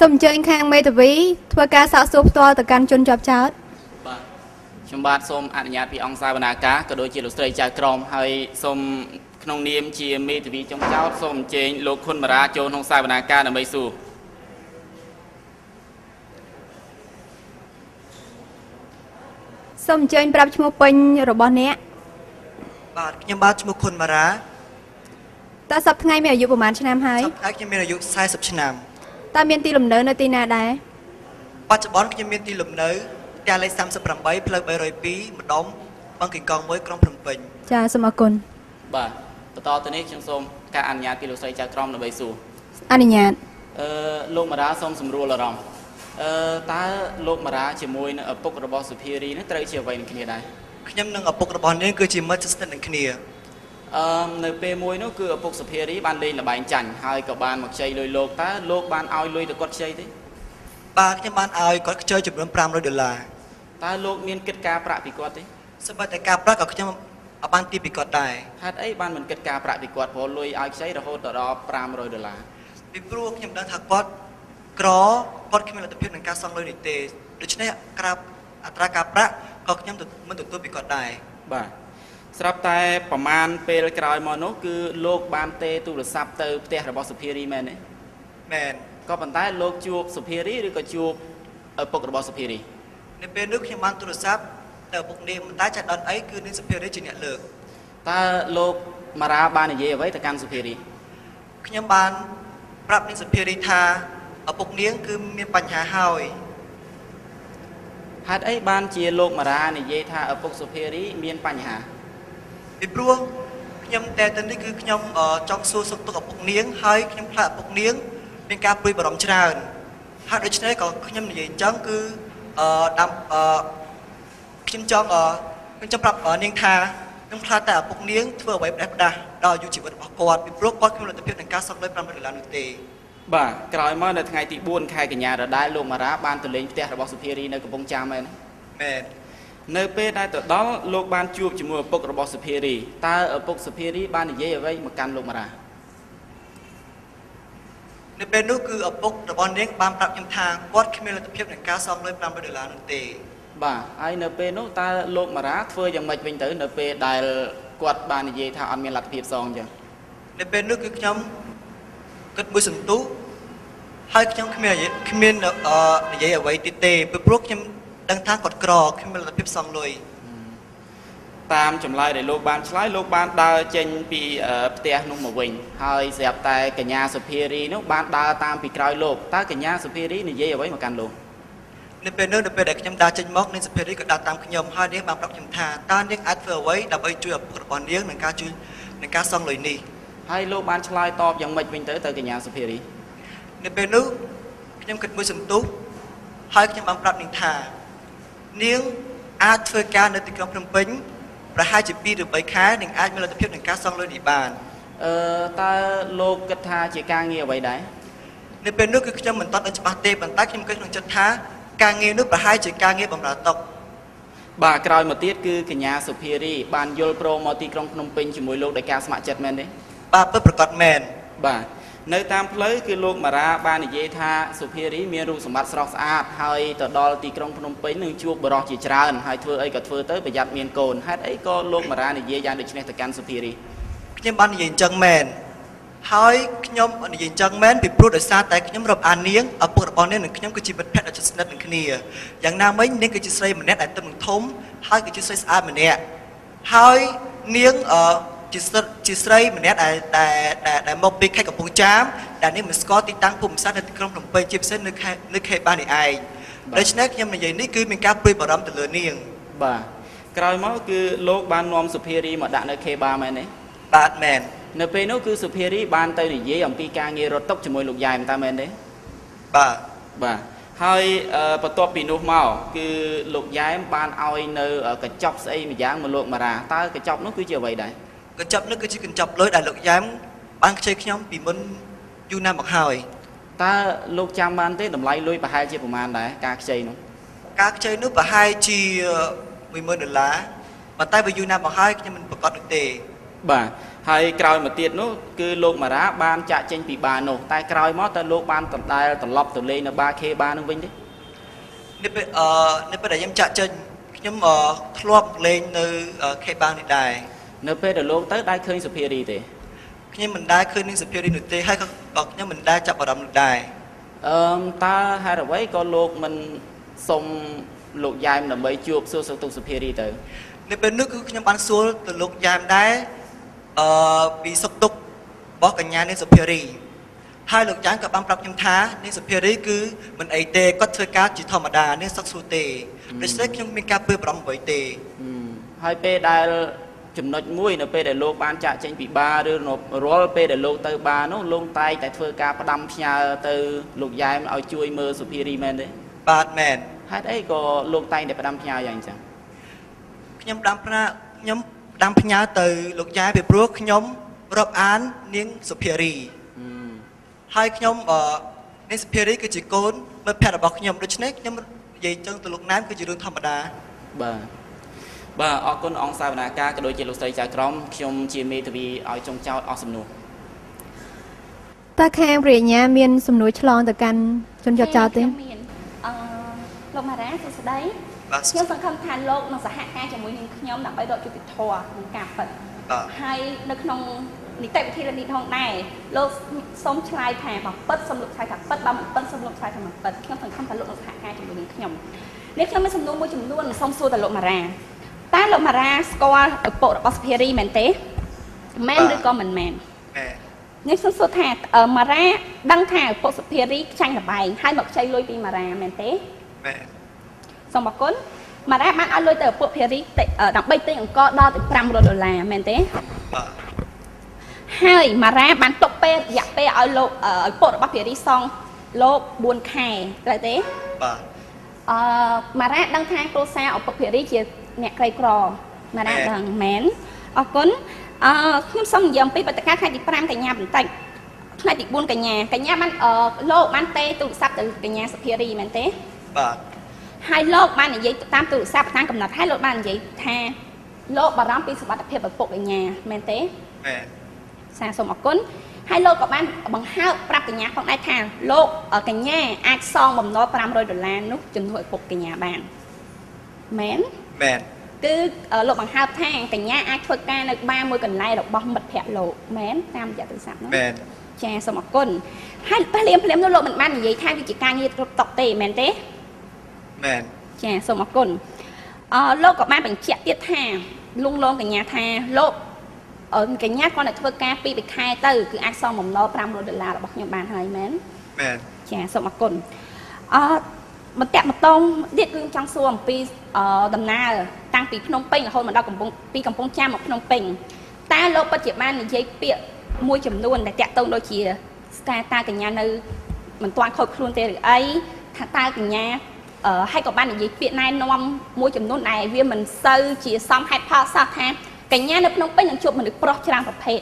សូមអញ្ជើញខាងមេធាវីធ្វើការសាកសួរផ្ទាល់ទៅកាន់ជនជាប់ចោតបាទខ្ញុំបាទសូមអនុញ្ញាតពីអង្គសាវនាការក៏ដូចជាលោកស្រីចៅក្រមហើយសូមក្នុងនាមជាមេធាវីចុងចោតសូមអញ្ជើញលោកខុនបារាចូលក្នុងសាវនាការដើម្បីសួរសូមអញ្ជើញប្រាប់ឈ្មោះពេញរបស់អ្នកបាទខ្ញុំបាទឈ្មោះខុនម៉ារ៉ាតើសប្តាហ៍ថ្ងៃមានអាយុប្រហែលឆ្នាំហើយសប្តាហ៍ខ្ញុំមានអាយុ40ឆ្នាំ តើមានទីលំនៅនៅទីណាដែរបច្ចុប្បន្នខ្ញុំមានទីលំនៅផ្ទះលេខ38ផ្លូវ302ម្ដុំបឹងកេងកង1ក្រុងភ្នំពេញចាសូមអរគុណបាទបន្តទៅនេះខ្ញុំសូមការអនុញ្ញាតពីលោកស្រីចៅក្រមដើម្បីសួរអនុញ្ញាតអឺលោកមារាសូមសម្រួលអារម្មណ៍អឺតើលោកមារាជាមួយនឹងឪពុករបស់សុភារីនេះត្រូវជាអ្វីនឹងគ្នាដែរខ្ញុំនិងឪពុករបស់នាងគឺជាមិត្តស្និទ្ធនឹងគ្នា អឺនៅពេលមួយនោះគឺឪពុកសុភារីបានលេងលបែងចាញ់ហើយក៏បានមកខ្ចីលុយលោកតើលោកបានឲ្យលុយទៅគាត់ខ្ចីទេបាទខ្ញុំបានឲ្យគាត់ខ្ចីចំនួន500ដុល្លារតើលោកមានគិតការប្រាក់ពីគាត់ទេសូម្បីតែការប្រាក់ក៏ខ្ញុំអត់បានទីពីគាត់ដែរហេតុអីបានមិនគិតការប្រាក់ពីគាត់ព្រោះលុយឲ្យខ្ចីរហូតដល់500ដុល្លារពីព្រោះខ្ញុំដឹងថាគាត់ក្រគាត់គ្មានលទ្ធភាពក្នុងការសងលុយនេះទេដូច្នេះក្រាបអត្រាការប្រាក់ក៏ខ្ញុំមិនទទួលពីគាត់ដែរបាទ ស្រាប់តែប្រមាណពេលក្រោយមកនោះគឺលោកបានទេទូរស័ព្ទទៅផ្ទះរបស់សុភារីមែនទេមែនក៏ប៉ុន្តែលោកជួបសុភារីឬក៏ជួបឪពុករបស់សុភារីនៅពេលនោះខ្ញុំបានទូរស័ព្ទទៅឪពុកនាងប៉ុន្តែចាត់ដល់អីគឺនាងសុភារីជាអ្នកលើកតើលោកមារាបាននិយាយអ្វីទៅកាន់សុភារីខ្ញុំបានប្រាប់នាងសុភារីថាឪពុកនាងគឺមានបញ្ហាហើយហេតុអីបានជាលោកមារានិយាយថាឪពុកសុភារីមានបញ្ហា ពីព្រោះខ្ញុំតែទៅនេះគឺខ្ញុំអឺចង់សួរសុខទុក្ខឪពុកនាងហើយខ្ញុំខ្លាចឪពុកនាងមានការព្រួយបារម្ភច្រើនហើយដូច្នេះក៏ខ្ញុំនិយាយអញ្ចឹងគឺអឺដាំអឺខ្ញុំចង់អឺខ្ញុំចង់ប្រាប់អឺនាងថាខ្ញុំខ្លាចតែឪពុកនាងធ្វើអ្វីផ្ដេសផ្ដាស់ដល់អាយុជីវិតរបស់គាត់ពីព្រោះគាត់គ្មានលទ្ធភាពក្នុងការសងលុយ500ដុល្លារនោះទេបាទក្រោយមកនៅថ្ងៃទី4ខែកញ្ញាដដែលលោកមារាបានទៅលេងផ្ទះរបស់សុភារីនៅកំពង់ចាមមែនទេមែន នៅពេលដែលទៅដល់លោកបានជួបជាមួយឪពុករបស់សុភារីតើឪពុកសុភារីបាននិយាយអ្វីមកកាន់លោកមារានៅពេលនោះគឺឪពុករបស់នាងបានប្រាប់ខ្ញុំថាគាត់គ្មានលទ្ធភាពក្នុងការសងលុយ500ដុល្លារនោះទេបាទហើយនៅពេលនោះតើលោកមារាធ្វើយ៉ាងម៉េចវិញទៅ នៅពេលដែលគាត់បាននិយាយថាអត់មានលទ្ធភាពសងអញ្ចឹងនៅពេលនោះគឺខ្ញុំគិតមួយសន្ទុះហើយខ្ញុំគ្មាននិយាយគ្មានអឺនិយាយអ្វីទៀតទេពីព្រោះខ្ញុំ ដឹងថាគាត់ក្រគ្មានលទ្ធភាពសងលុយតាមចម្លើយដែលលោកបានឆ្លើយលោកបានដើរចេញពីអឺផ្ទះនោះមកវិញហើយស្រាប់តែកញ្ញាសុភារីនោះបានដើរតាមពីក្រោយលោកតើកញ្ញាសុភារីនិយាយអ្វីមកកាន់លោកនៅពេលនោះនៅពេលដែលខ្ញុំដើរចេញមកនាងសុភារីក៏ដើរតាមខ្ញុំហើយនាងបានប្រាប់ខ្ញុំថាតើនាងអាចធ្វើអ្វីដើម្បីជួយឪពុករបស់នាងក្នុងការជួយក្នុងការសងលុយនេះហើយលោកបានឆ្លើយតបយ៉ាងម៉េចវិញទៅទៅកញ្ញាសុភារីនៅពេលនោះខ្ញុំគិតមួយសន្ទុះហើយខ្ញុំបានប្រាប់នាងថា នាងអាចធ្វើការនៅទីក្រុងភ្នំពេញប្រហែលជា2ឬ3ខែនឹងអាចមានលទ្ធភាពក្នុងការសងលុយនេះបានអឺតើលោកគិតថាជាការងារអ្វីដែរនៅពេលនោះគឺខ្ញុំមិនតន់ដឹងច្បាស់ទេប៉ុន្តែខ្ញុំគិតក្នុងចិត្តថាការងារនោះប្រហែលជាការងារបម្រើតុកបាទក្រោយមកទៀតគឺកញ្ញាសុភារីបានយល់ព្រមមកទីក្រុងភ្នំពេញជាមួយលោកដោយការស្ម័គ្រចិត្តមែនទេបាទពិតប្រកបមែនបាទ នៅតាមផ្លូវគឺលោកមារាបាននិយាយថាសុភារីមានរូបសម្បត្តិស្រស់ស្អាតហើយទៅដល់ទីក្រុងភ្នំពេញនឹងជួបបរិសុទ្ធជាច្រើនហើយធ្វើអីក៏ធ្វើទៅប្រយ័ត្នមានកូនហេតុអីក៏លោកមារានិយាយយ៉ាងដូចនេះទៅកាន់សុភារីខ្ញុំបាននិយាយអញ្ចឹងមែនហើយខ្ញុំនិយាយអញ្ចឹងមែនពីព្រោះដោយសារតែខ្ញុំរាប់អាននាងឪពុករបស់នាងនិងខ្ញុំគឺជាមិត្តភក្តិដ៏ជិតស្និទ្ធនឹងគ្នាយ៉ាងណាមិញនាងគឺជាស្រីម្នាក់ដែលទំនឹងធំហើយគឺជាស្រីស្អាតម្នាក់ហើយនាងអឺ ជាស្រីជាស្រីម្នាក់ដែលដែលដែលដែលមកពីខេត្តកំពង់ចាមដែលនាងមិនស្គាល់ទីតាំងភូមិសាស្ត្រនៅទីក្រុងភ្នំពេញជាពិសេសនៅខេត្តនៅខេត្តបាននេះឯងដូច្នេះខ្ញុំនិយាយនេះគឺមានការព្រួយបារម្ភទៅលើនាងបាទក្រោយមកគឺលោកបាននាំសុភារីមកដាក់នៅខេបាមែនទេបាទមែននៅពេលនោះគឺសុភារីបានទៅនិយាយអំពីការងាររត់តុកជាមួយលោកយ៉ែមតើមែនទេបាទបាទហើយអឺបន្ទាប់ពីនោះមកគឺលោកយ៉ែមបានឲ្យនៅកញ្ចប់ស្អីម្យ៉ាងមកលោកមារាតើកញ្ចប់នោះគឺជាអ្វីដែរ កញ្ចប់នេះគឺជាកញ្ចប់លុយដែលលោកយ៉ែមបានខ្ចីខ្ញុំពីមុនយូរណាស់មកហើយតើលោកចាំបានទេតម្លៃលុយប្រហែលជាប្រមាណដែរការខ្ចីនោះការខ្ចីនោះប្រហែលជា10000ដុល្លារប៉ុន្តែវាយូរណាស់មកហើយខ្ញុំមិនប្រកាសនោះទេបាទហើយក្រោយមកទៀតនោះគឺលោកមារាបានចាក់ចេញពីបារនោះតែក្រោយមកតើលោកបានដដែលត្រឡប់ទៅលេងនៅបារខេបារនឹងវិញទេនេះពេលអឺនេះពេលដែលខ្ញុំចាក់ចេញខ្ញុំអឺធ្លាប់លេងនៅអឺខេបាងនេះដែរ នៅពេលដែលលោកទៅដែរឃើញសុភារីទេខ្ញុំមិនដែលឃើញនឹងសភារីនោះទេហើយក៏ក៏ខ្ញុំមិនដែលចាប់អារម្មណ៍នោះដែរអឺតើហេតុអ្វីក៏លោកមិនសុំលោកយ៉ែមដើម្បីជួបសួរសុខទុក្ខសុភារីទៅនៅពេលនោះគឺខ្ញុំបានសួរទៅលោកយ៉ាមដែរអឺពីសុខទុក្ខរបស់កញ្ញានាងសុភារីហើយលោកយ៉ាមក៏បានប្រាប់ខ្ញុំថានាងសុភារីគឺមិនអីទេគាត់ធ្វើការជាធម្មតានាងសុខសួរទេដូច្នេះខ្ញុំមានការពើប្រំអ្វីទេហឹមហើយពេលដែល ចំណុចមួយនៅពេលដែលលោកបានចាក់ចេញពីបារឬនៅរាល់ពេលដែលលោកទៅបារនោះលោកតែងតែធ្វើការផ្ដាំផ្ញើទៅលោកយ៉ែមឲ្យជួយមើលសុភារីមែនទេបាទមែនហេតុអីក៏លោកតែងតែផ្ដាំផ្ញើយ៉ាងចឹងខ្ញុំផ្ដាំផ្ញើខ្ញុំផ្ដាំផ្ញើទៅលោកយ៉ាមពីព្រោះខ្ញុំរាប់អាននាងសុភារីហឹមហើយខ្ញុំអឺនាងសុភារីគឺជាកូនមិត្តភក្តិរបស់ខ្ញុំដូច្នេះខ្ញុំនិយាយចឹងទៅលោកណាមគឺជារឿងធម្មតាបាទ បាទអរគុណអង្គសាវនាការក៏ដូចជាលោកស្រីចៅក្រមខ្ញុំជាមេធាវីឲ្យចុងចោតអស់សំណួរតើខាងព្រះញ្ញាមានសំណួរឆ្លងទៅកាន់ជនជាប់ចោតទេខ្ញុំមានអឺលោកម៉ារ៉ាសួស្តីបាទខ្ញុំសង្ឃឹមថាលោកនឹងសហការជាមួយនឹងខ្ញុំដើម្បីរកយុត្តិធម៌និងការពិតបាទហើយនៅក្នុងនីតិវិធីនេះផងដែរលោកសូមឆ្លើយថាបើពិតសូមលោកឆ្លើយថាពិតបើមិនពិតសូមលោកឆ្លើយថាមិនពិតខ្ញុំសង្ឃឹមថាលោកនឹងសហការជាមួយនឹងខ្ញុំនេះខ្ញុំមានសំណួរមួយចំនួនសូមសួរទៅលោកម៉ារ៉ា តើលោកម៉ារ៉ាស្គាល់ឪពុករបស់សុភារីមែនទេមែនឬក៏មិនមែនមែននេះខ្ញុំសួរថាអឺម៉ារ៉ាដឹងថាឪពុកសុភារីខ្ចាញ់លបែងហើយមកខ្ចីលុយពីម៉ារ៉ាមែនទេមែនសូមអរគុណម៉ារ៉ាបានឲ្យលុយទៅឪពុកភារីតិចអឺដើម្បីទិញអង្គដល់ទៅ500ដុល្លារមែនទេបាទហើយម៉ារ៉ាបានទុកពេលរយៈពេលឲ្យលោកអឺឪពុករបស់ភារីសងលោក4ខែត្រូវទេបាទអឺម៉ារ៉ាដឹងថាគ្រួសារឪពុកភារីជា អ្នកក្រីក្រម៉ារ៉ាដឹងមែនអរគុណអឺខ្ញុំសូមនិយាយអំពីបទការណ៍ថ្ងៃទី5កញ្ញាបន្តិចថ្ងៃទី4កញ្ញាកញ្ញាបានអឺលោកបានទេទូរស័ព្ទទៅកញ្ញាសុភារីមែនទេបាទហើយលោកបាននិយាយតាមទូរស័ព្ទតាមកំណត់ហើយលោកបាននិយាយថាលោកបារម្ភពីសុខភាពឪពុកកញ្ញាមែនទេមែនសាសូមអរគុណហើយលោកក៏បានបង្ហើបប្រាប់កញ្ញាផងដែរថាលោកអឺកញ្ញាអាចសងបំណុល500ដុល្លារនោះជំនួសឪពុកកញ្ញាបានមែន មែនគឺអឺលោកបង្ហើបថាកញ្ញាអាចធ្វើការនៅបារមួយកន្លែងរបស់មិត្តភ័ក្តិលោកមែនតាមរយៈទូរស័ព្ទនោះមែនចាសូមអរគុណហើយភ្លាមភ្លាមនោះលោកមិនបាននិយាយថាវាជាការងាររត់តុកទេមែនទេមែនចាសូមអរគុណអឺលោកក៏បានបញ្ជាក់ទៀតថាលងលងកញ្ញាថាលោកអឺកញ្ញាគាត់តែធ្វើការពីរខែទៅគឺអាចសងបំណុល500ដុល្លាររបស់ខ្ញុំបានហើយមែនមែនចាសូមអរគុណអឺ បន្ទាក់ម្តងទៀតគឺខ្ញុំចង់សួរអំពីអឺដំណើរតាំងពីភ្នំពេញរហូតមកដល់កំពង់ពីកំពង់ចាមមកភ្នំពេញតើលោកពិតជាបាននិយាយពាក្យមួយចំនួនដែលតាក់ទងដូចជាស្ការតើកញ្ញានៅមិនទាន់ខូចខ្លួនទេឬអីថាតើកញ្ញាអឺហើយក៏បាននិយាយពាក្យណែនាំមួយចំនួនដែលវាមិនសូវជាសមហេតុផលសោះថាកញ្ញានៅភ្នំពេញនឹងជួបមនុស្សប្រុសច្រើនប្រភេទ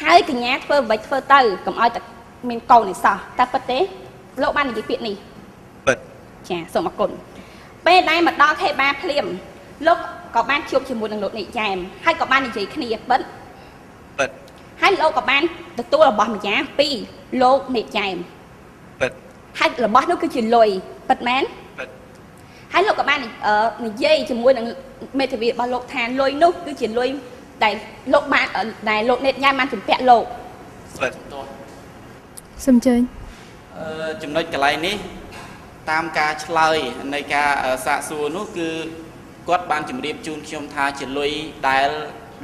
ហើយកញ្ញាធ្វើអ្វីធ្វើទៅកុំឲ្យតែមានកូននេះសោះតែពិតទេលោកបាននិយាយពាក្យនេះពិត ចាសូមអរគុណពេលដែលមកដល់ខេបាភ្លាមលោកក៏បានជួបជាមួយនឹងលោកនិកយ៉ែមហើយក៏បាននិយាយគ្នាពិតពិតហើយលោកក៏បានទទួលរបស់ម្យ៉ាងពីលោកនិកយ៉ែមពិតហើយរបស់នោះគឺជាលុយពិតមែនពិតហើយលោកក៏បានអឺនិយាយជាមួយនឹងមេធាវីរបស់លោកថាលុយនោះគឺជាលុយដែលលោកបានអឺដែលលោកនិកយ៉ែមបានជំពាក់លោកពិតសូមអញ្ជើញអឺចំណុចកន្លែងនេះ តាមការឆ្លើយនៃការអឺសាកសួរនោះគឺគាត់បានជម្រាបជូនខ្ញុំថាជាលុយដែល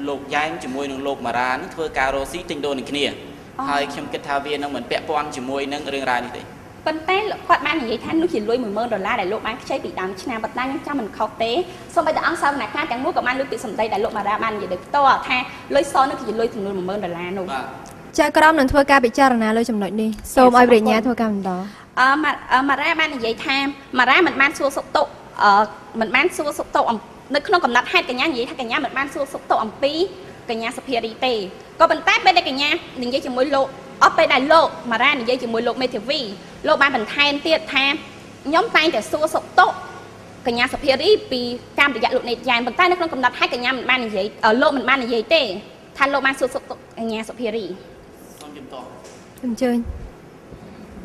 លោកយ៉ែមជាមួយនឹងលោកម៉ារ៉ានេះធ្វើការរកស៊ីទិញដូរនឹងគ្នាអូហើយខ្ញុំគិតថាវានឹងមិនពាក់ព័ន្ធជាមួយនឹងរឿងរ៉ាវនេះទេប៉ុន្តែលោកគាត់បាននិយាយថានោះជាលុយ10000ដុល្លារដែលលោកបានខ្ចីពីដើមឆ្នាំប៉ុន្តែខ្ញុំចាំមិនខុសទេសូម្បីតែអង្គសាវនកម្មទាំងមូលក៏បានលើកពីសម្ដីដែលលោកម៉ារ៉ាបាននិយាយដោយផ្ទាល់ថាលុយសនោះគឺជាលុយចំនួន10000ដុល្លារនោះបាទចៅក្រមនឹងធ្វើការពិចារណាលើចំណុចនេះសូមឲ្យព្រះញ្ញាធ្វើការបន្ត អឺម៉ាអឺម៉ារ៉ាបាននិយាយថាម៉ារ៉ាមិនបានសួរសុខទុក្ខអឺមិនបានសួរសុខទុក្ខអំនៅក្នុងកំណត់ហេតុកញ្ញានិយាយថាកញ្ញាមិនបានសួរសុខទុក្ខអំពីកញ្ញាសុភារីទេក៏ប៉ុន្តែពេលដែលកញ្ញានិយាយជាមួយលោកអស់ពេលដែលលោកម៉ារ៉ានិយាយជាមួយលោកមេធាវីលោកបានបន្ថែមទៀតថាខ្ញុំតែងតែសួរសុខទុក្ខកញ្ញាសុភារីពីតាមរយៈលោកនេតយ៉ែនប៉ុន្តែនៅក្នុងកំណត់ហេតុកញ្ញាមិនបាននិយាយអឺលោកមិនបាននិយាយទេថាលោកបានសួរសុខទុក្ខកញ្ញាសុភារីសូមជំទាស់អញ្ជើញ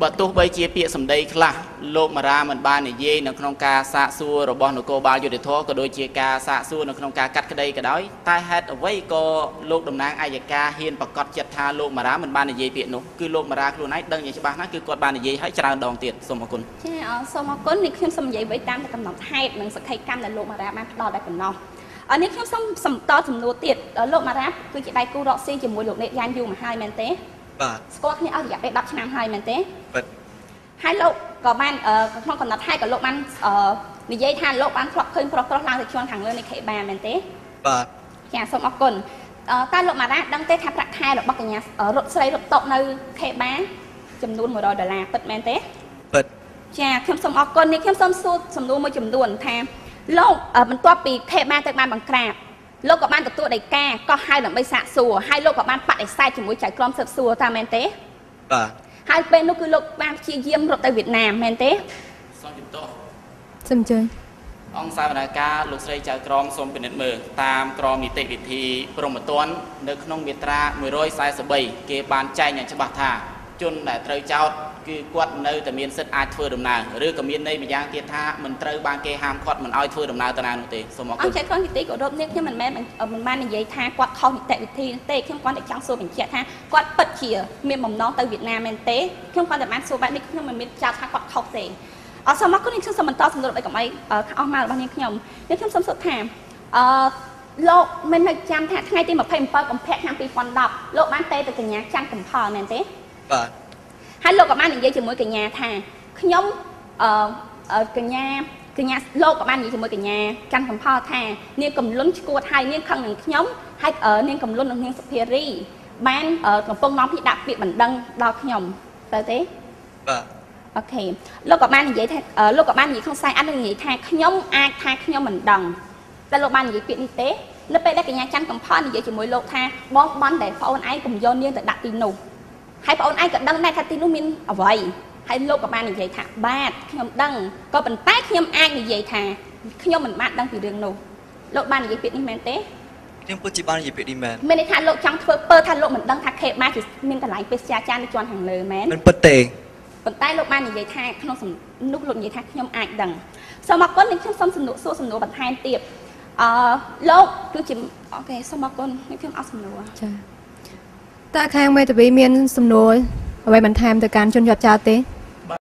បើទោះបីជាពាក្យសម្ដីខ្លះលោកមារាមិនបាននិយាយនៅក្នុងការសាកសួររបស់នគរបាលយុតិធធក៏ដូចជាការសាកសួរនៅក្នុងការកាត់ក្តីក៏ដោយតែហេតុអ្វីក៏លោកតំណាងអัยការហ៊ានប្រកាសចិត្តថាលោកមារាមិនបាននិយាយពាក្យនោះគឺលោកមារាខ្លួនឯងដឹងយ៉ាងច្បាស់ណាស់គឺគាត់បាននិយាយឲ្យច្រើនដងទៀតសូមអរគុណ ចាអរសូមអរគុណនេះខ្ញុំសូមនិយាយໄວតាមតែកំណត់ហេតុនិងសក្ខីកម្មដែលលោកមារ៉ាបានផ្ដល់តែប៉ុណ្ណោះអរនេះខ្ញុំសូមសំតសំណួរទៀតលោកមារ៉ាគឺជាដៃគូរកស៊ីជាមួយលោកអ្នកយ៉ានយូរមកហើយមែនទេ បាទស្គាល់គ្នាអស់រយៈពេល10ឆ្នាំហើយមែនទេបាទហើយលោកក៏បានអឺក្នុងកំណត់ហេតុក៏លោកបានអឺនិយាយថាលោកបានធ្លាប់ឃើញប្រុសប្រុសឡើងទៅជាន់ខាងលើនៃខេបានមែនទេបាទចាសូមអរគុណអឺតើលោកមារ៉ាដឹងទេថាប្រាក់ខែរបស់កញ្ញាអឺរត់ស្រីរត់តុកនៅខេបាចំនួន100ដុល្លារពិតមែនទេបាទចាខ្ញុំសូមអរគុណនេះខ្ញុំសូមសួរសំណួរមួយចំនួនថាលោកអឺបន្ទាប់ពីខេបានទៅបានបង្ក្រាប លោកក៏បានទទួលដីកាកោះហៅដើម្បីសាកសួរហើយលោកក៏បានបដិសេធជាមួយចៅក្រមស៊ើបសួរតើមែនទេបាទហើយពេលនោះគឺលោកបានព្យាយាមរត់ទៅវៀតណាមមែនទេសូមជំទាស់សូមអញ្ជើញអង្គសាវនាការលោកស្រីចៅក្រមសូមពិនិត្យមើលតាមក្រមនីតិវិធីព្រហ្មទណ្ឌនៅក្នុងមាត្រា143គេបានចែងយ៉ាងច្បាស់ថាជនដែលត្រូវចោទ គឺគាត់នៅតែមានសិទ្ធិអាចធ្វើដំណើរឬក៏មានន័យម្យ៉ាងទៀតថាមិនត្រូវបានគេហាមឃាត់មិនឲ្យធ្វើដំណើរទៅណានោះទេសូមអរអគុងណចៅក្រមនីតិគោរពនេះខ្ញុំមិនមែនមិនបាននិយាយថាគាត់ខុសនីតិវិធីទេខ្ញុំគាត់តែចង់សួរបញ្ជាក់ថាគាត់ពិតជាមានបំណងទៅវៀតណាមមែនទេខ្ញុំគាត់តែបានសួរបែបនេះខ្ញុំមិនមានចោទថាគាត់ខុសទេអរសូមអរគុណនេះខ្ញុំសូមបន្តសំណួររបស់កុំអីអឺអស់មករបស់នាងខ្ញុំនេះខ្ញុំសូមសួរថាអឺលោកមិននៅចាំថាថ្ងៃទី27កុម្ភៈឆ្នាំ2010លោកបានទេទៅកញ្ញាច័ន្ទកំផលមែនទេបាទ ហើយលោកក៏បាននិយាយជាមួយកញ្ញាថាខ្ញុំអឺអឺកញ្ញាកញ្ញាលោកក៏បាននិយាយជាមួយកញ្ញាច័ន្ទកំផលថានាងកំលុនឈួតហើយនាងខឹងនឹងខ្ញុំហើយអឺនាងកំលុននឹងនាងសុភារីបានអឺកំពុងនាំពីដាក់ពាក្យបណ្ដឹងដល់ខ្ញុំទៅទេបាទអូខេលោកក៏បាននិយាយថាអឺលោកក៏បាននិយាយក្នុងខ្សែអត្ថនិយាយថាខ្ញុំអាចថាខ្ញុំមិនដឹងតែលោកបាននិយាយពាក្យនេះទេនៅពេលដែលកញ្ញាច័ន្ទកំផលនិយាយជាមួយលោកថាបងបានដែលប្អូនឯងកុំយកនាងទៅដាក់ទីនោះ ហើយបងអូនឯងក៏ដឹងដែរថាទីនោះមានអ្វីហើយលោកក៏បាននិយាយថាបាទខ្ញុំដឹងក៏ប៉ុន្តែខ្ញុំអាចនិយាយថាខ្ញុំមិនបានដឹងពីរឿងនោះលោកបាននិយាយពាក្យនេះមែនទេខ្ញុំពិតជាបាននិយាយពាក្យនេះមែនមានន័យថាលោកចង់ធ្វើពើថាលោកមិនដឹងថាខេបាជាមានកន្លែងពេទ្យចារនៅជាន់ខាងលើមែនមិនពិតទេប៉ុន្តែលោកបាននិយាយថាក្នុងសំនោះលោកនិយាយថាខ្ញុំអាចដឹងសូមអរគុណនេះខ្ញុំសូមសំណួរសួរសំណួរបន្ថែមទៀតអឺលោកគឺជាអូខេសូមអរគុណនេះខ្ញុំអត់សំណួរចា តើខាងមេតាវីមានសំណួរអ្វីបន្ថែមទៅកាន់ជនជាប់ចោតទេ